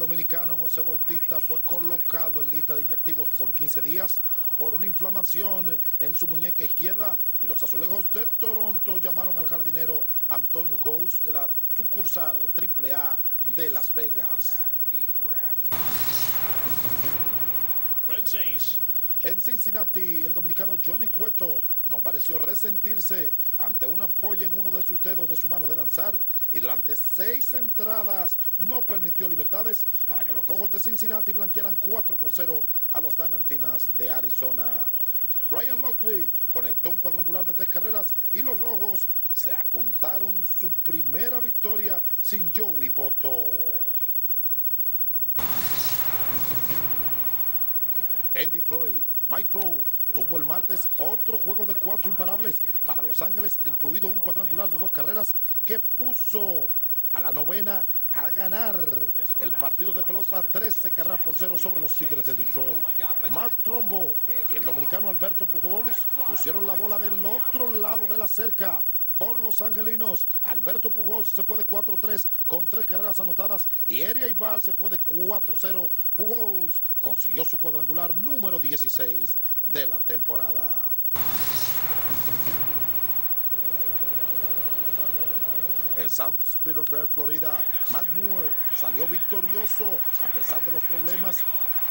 dominicano José Bautista fue colocado en lista de inactivos por 15 días por una inflamación en su muñeca izquierda y los azulejos de Toronto llamaron al jardinero Antonio Gous de la sucursal AAA de Las Vegas. En Cincinnati, el dominicano Johnny Cueto no pareció resentirse ante una ampolla en uno de sus dedos de su mano de lanzar y durante seis entradas no permitió libertades para que los rojos de Cincinnati blanquearan 4 por 0 a los Diamantinas de Arizona. Ryan Lockley conectó un cuadrangular de tres carreras y los rojos se apuntaron su primera victoria sin Joey Boto. En Detroit, Mike tuvo el martes otro juego de cuatro imparables para Los Ángeles, incluido un cuadrangular de dos carreras que puso a la novena a ganar el partido de pelota 13 carreras por cero sobre los Tigres de Detroit. Mark Trombo y el dominicano Alberto Pujols pusieron la bola del otro lado de la cerca por los angelinos. Alberto Pujols se fue de 4-3 con tres carreras anotadas y Eria Ibar se fue de 4-0. Pujols consiguió su cuadrangular número 16 de la temporada. El St. Petersburg, Florida, Matt Moore salió victorioso a pesar de los problemas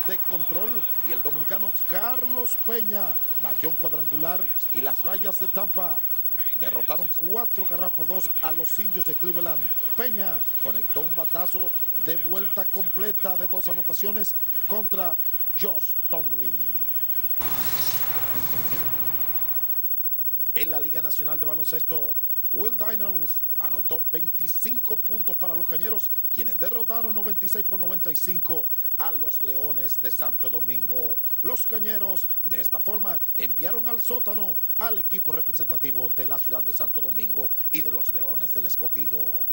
de control y el dominicano Carlos Peña batió un cuadrangular y las rayas de Tampa derrotaron cuatro carreras por dos a los indios de Cleveland. Peña conectó un batazo de vuelta completa de dos anotaciones contra Josh Tomley. En la Liga Nacional de Baloncesto, Will Diners anotó 25 puntos para los cañeros, quienes derrotaron 96 por 95 a los Leones de Santo Domingo. Los cañeros, de esta forma, enviaron al sótano al equipo representativo de la ciudad de Santo Domingo y de los Leones del Escogido.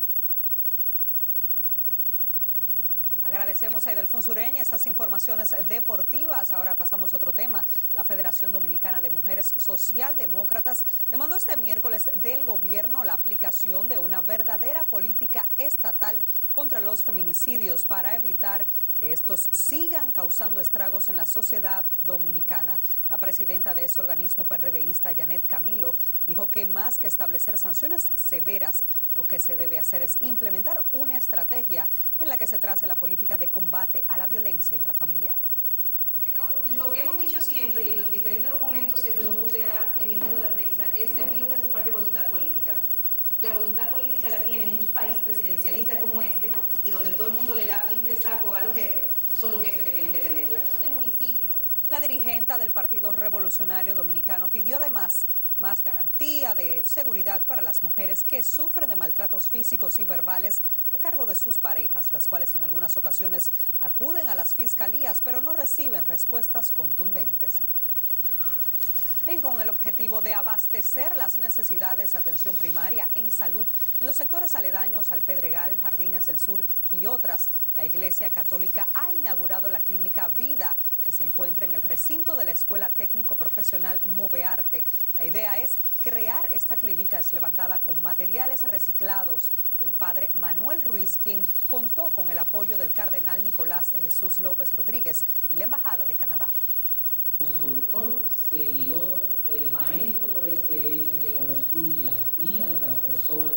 Agradecemos a Edelfun Sureña estas informaciones deportivas. Ahora pasamos a otro tema. La Federación Dominicana de Mujeres Socialdemócratas demandó este miércoles del gobierno la aplicación de una verdadera política estatal contra los feminicidios para evitar que estos sigan causando estragos en la sociedad dominicana. La presidenta de ese organismo PRDista, Janet Camilo, dijo que más que establecer sanciones severas, lo que se debe hacer es implementar una estrategia en la que se trace la política de combate a la violencia intrafamiliar. Pero lo que hemos dicho siempre y en los diferentes documentos que FEDOMUSE ha emitido a la prensa es que aquí lo que hace parte de voluntad política. La voluntad política la tiene en un país presidencialista como este y donde todo el mundo le da limpio el saco a los jefes, son los jefes que tienen que tenerla. Este municipio la dirigente del Partido Revolucionario Dominicano pidió además más garantía de seguridad para las mujeres que sufren de maltratos físicos y verbales a cargo de sus parejas, las cuales en algunas ocasiones acuden a las fiscalías pero no reciben respuestas contundentes con el objetivo de abastecer las necesidades de atención primaria en salud en los sectores aledaños al Pedregal, Jardines del Sur y otras. La Iglesia Católica ha inaugurado la clínica Vida, que se encuentra en el recinto de la Escuela Técnico Profesional Movearte. La idea es crear esta clínica, es levantada con materiales reciclados. El padre Manuel Ruiz, quien contó con el apoyo del cardenal Nicolás de Jesús López Rodríguez y la Embajada de Canadá constructor, seguidor del maestro por excelencia que construye las vidas de las personas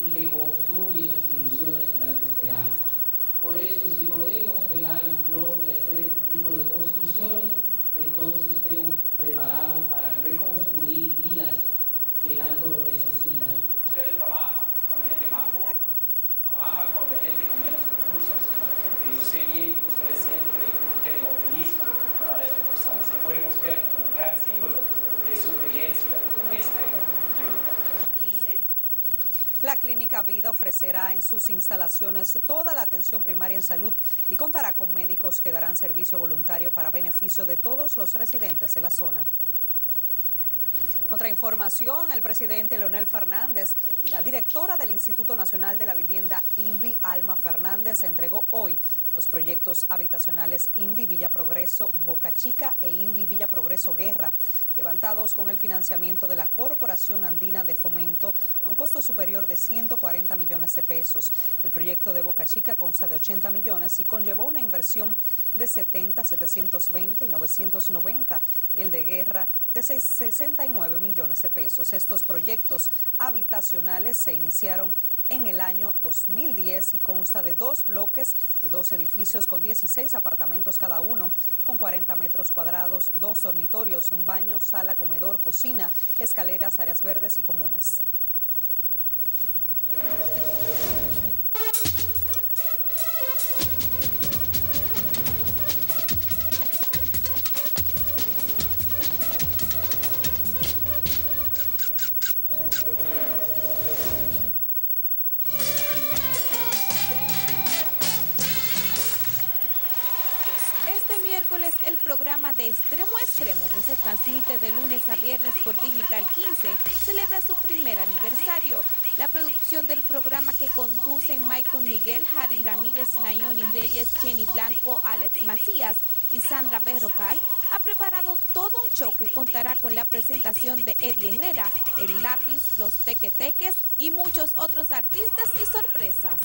y que construye las ilusiones y las esperanzas. Por eso, si podemos pegar un blog y hacer este tipo de construcciones, entonces estemos preparados para reconstruir vidas que tanto lo necesitan. Ustedes trabajan con la gente más joven, trabajan con la gente con menos recursos. Yo sé bien que ustedes siempre tienen optimismo para esta persona. Se podemos ver un gran símbolo de su creencia en esta clínica. La Clínica Vida ofrecerá en sus instalaciones toda la atención primaria en salud y contará con médicos que darán servicio voluntario para beneficio de todos los residentes de la zona. Otra información, el presidente Leonel Fernández y la directora del Instituto Nacional de la Vivienda, INVI, Alma Fernández, entregó hoy los proyectos habitacionales Invi Villa Progreso, Boca Chica e Invi Villa Progreso Guerra, levantados con el financiamiento de la Corporación Andina de Fomento a un costo superior de 140 millones de pesos. El proyecto de Boca Chica consta de 80 millones y conllevó una inversión de 70, 720 y 990 y el de Guerra de 69 millones de pesos. Estos proyectos habitacionales se iniciaron en el año 2010 y consta de dos bloques de dos edificios con 16 apartamentos cada uno, con 40 metros cuadrados, dos dormitorios, un baño, sala, comedor, cocina, escaleras, áreas verdes y comunes. El programa de Extremo a Extremo, que se transmite de lunes a viernes por Digital 15, celebra su primer aniversario. La producción del programa que conducen Michael Miguel, Harry Ramírez, Nayoni Reyes, Jenny Blanco, Alex Macías y Sandra Berrocal ha preparado todo un show que contará con la presentación de Eddie Herrera, El Lápiz, Los Tequeteques y muchos otros artistas y sorpresas.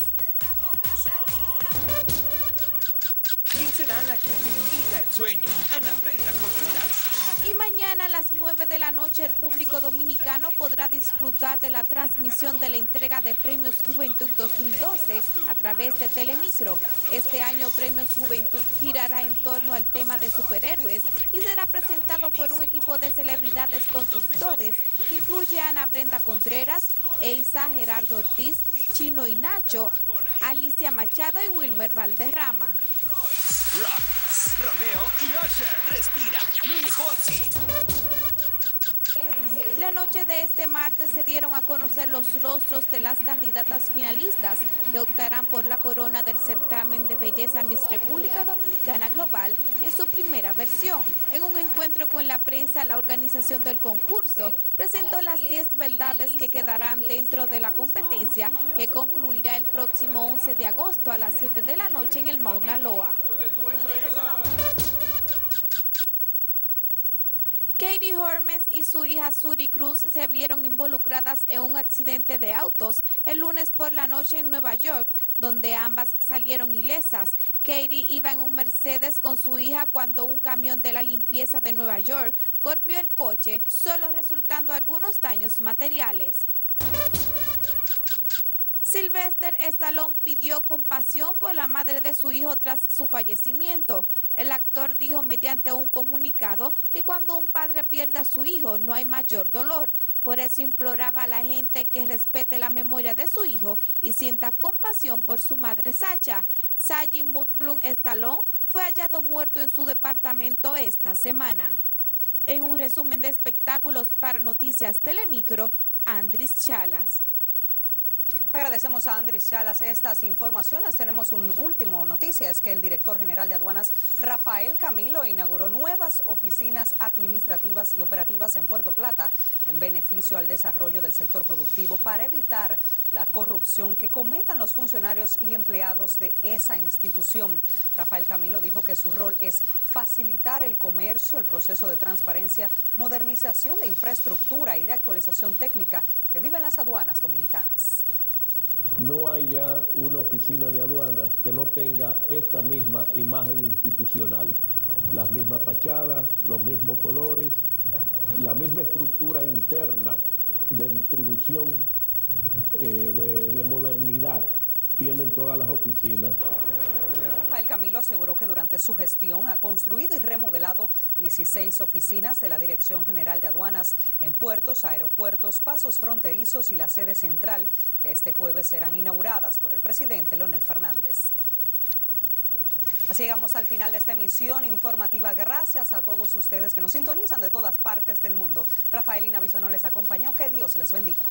Será la que el sueño? Ana Brenda Contreras. Y mañana a las 9 de la noche el público dominicano podrá disfrutar de la transmisión de la entrega de Premios Juventud 2012 a través de Telemicro. Este año Premios Juventud girará en torno al tema de superhéroes y será presentado por un equipo de celebridades conductores que incluye Ana Brenda Contreras, Eisa, Gerardo Ortiz, Chino y Nacho, Alicia Machado y Wilmer Valderrama. Romeo y Usher. Respira. Luis Fonsi. La noche de este martes se dieron a conocer los rostros de las candidatas finalistas que optarán por la corona del certamen de belleza Miss República Dominicana Global en su primera versión. En un encuentro con la prensa, la organización del concurso presentó las 10 verdades que quedarán dentro de la competencia que concluirá el próximo 11 de agosto a las 7 de la noche en el Mauna Loa. Katie Hormes y su hija Suri Cruz se vieron involucradas en un accidente de autos el lunes por la noche en Nueva York, donde ambas salieron ilesas. Katie iba en un Mercedes con su hija cuando un camión de la limpieza de Nueva York golpeó el coche, solo resultando algunos daños materiales. Sylvester Stallone pidió compasión por la madre de su hijo tras su fallecimiento. El actor dijo mediante un comunicado que cuando un padre pierde a su hijo no hay mayor dolor. Por eso imploraba a la gente que respete la memoria de su hijo y sienta compasión por su madre Sacha. Saji Mutblum Stallone fue hallado muerto en su departamento esta semana. En un resumen de espectáculos para Noticias Telemicro, Andris Chalas. Agradecemos a Andrés Chalas estas informaciones. Tenemos un último noticia, es que el director general de aduanas, Rafael Camilo, inauguró nuevas oficinas administrativas y operativas en Puerto Plata en beneficio al desarrollo del sector productivo para evitar la corrupción que cometan los funcionarios y empleados de esa institución. Rafael Camilo dijo que su rol es facilitar el comercio, el proceso de transparencia, modernización de infraestructura y de actualización técnica que viven las aduanas dominicanas no hay ya una oficina de aduanas que no tenga esta misma imagen institucional, las mismas fachadas, los mismos colores, la misma estructura interna de distribución, eh, de, de modernidad tienen todas las oficinas. Rafael Camilo aseguró que durante su gestión ha construido y remodelado 16 oficinas de la Dirección General de Aduanas en puertos, aeropuertos, pasos fronterizos y la sede central, que este jueves serán inauguradas por el presidente Leonel Fernández. Así llegamos al final de esta emisión informativa. Gracias a todos ustedes que nos sintonizan de todas partes del mundo. Rafael Inavizonó les acompañó. Que Dios les bendiga.